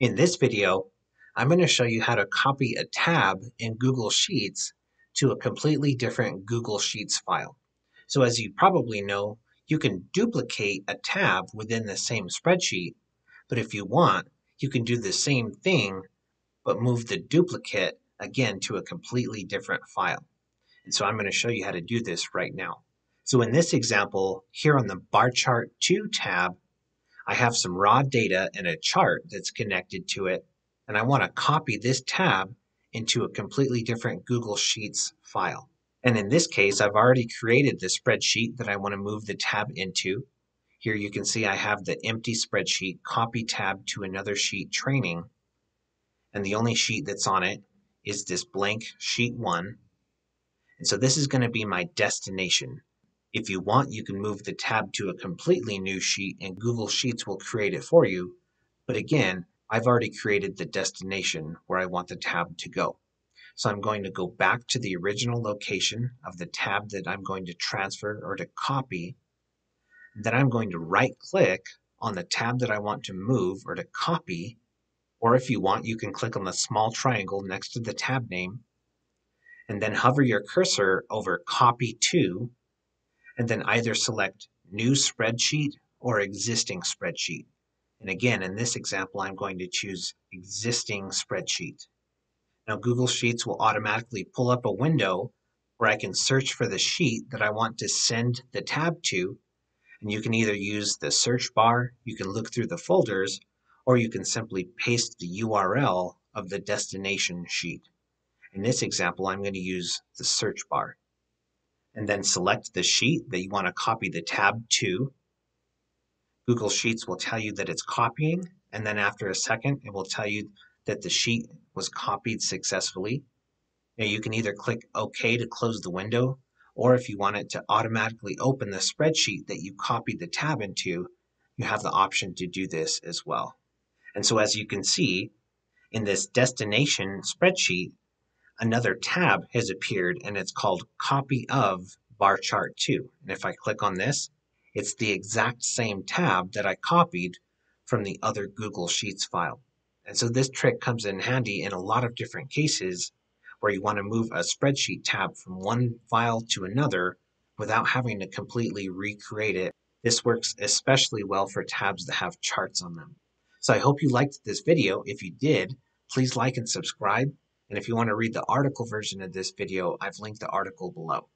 In this video, I'm going to show you how to copy a tab in Google Sheets to a completely different Google Sheets file. So as you probably know, you can duplicate a tab within the same spreadsheet, but if you want, you can do the same thing, but move the duplicate again to a completely different file. And so I'm going to show you how to do this right now. So in this example, here on the Bar Chart 2 tab, I have some raw data and a chart that's connected to it, and I want to copy this tab into a completely different Google Sheets file. And in this case, I've already created the spreadsheet that I want to move the tab into. Here you can see I have the empty spreadsheet copy tab to another sheet training. And the only sheet that's on it is this blank sheet one. And so this is going to be my destination. If you want, you can move the tab to a completely new sheet and Google Sheets will create it for you. But again, I've already created the destination where I want the tab to go. So I'm going to go back to the original location of the tab that I'm going to transfer or to copy. Then I'm going to right click on the tab that I want to move or to copy. Or if you want, you can click on the small triangle next to the tab name and then hover your cursor over copy to and then either select New Spreadsheet or Existing Spreadsheet. And again, in this example, I'm going to choose Existing Spreadsheet. Now Google Sheets will automatically pull up a window where I can search for the sheet that I want to send the tab to. And you can either use the search bar, you can look through the folders, or you can simply paste the URL of the destination sheet. In this example, I'm going to use the search bar and then select the sheet that you want to copy the tab to. Google Sheets will tell you that it's copying, and then after a second, it will tell you that the sheet was copied successfully. Now you can either click OK to close the window, or if you want it to automatically open the spreadsheet that you copied the tab into, you have the option to do this as well. And so as you can see, in this destination spreadsheet, another tab has appeared and it's called copy of bar chart 2. And if I click on this, it's the exact same tab that I copied from the other Google Sheets file. And so this trick comes in handy in a lot of different cases where you want to move a spreadsheet tab from one file to another without having to completely recreate it. This works especially well for tabs that have charts on them. So I hope you liked this video. If you did, please like and subscribe and if you want to read the article version of this video, I've linked the article below.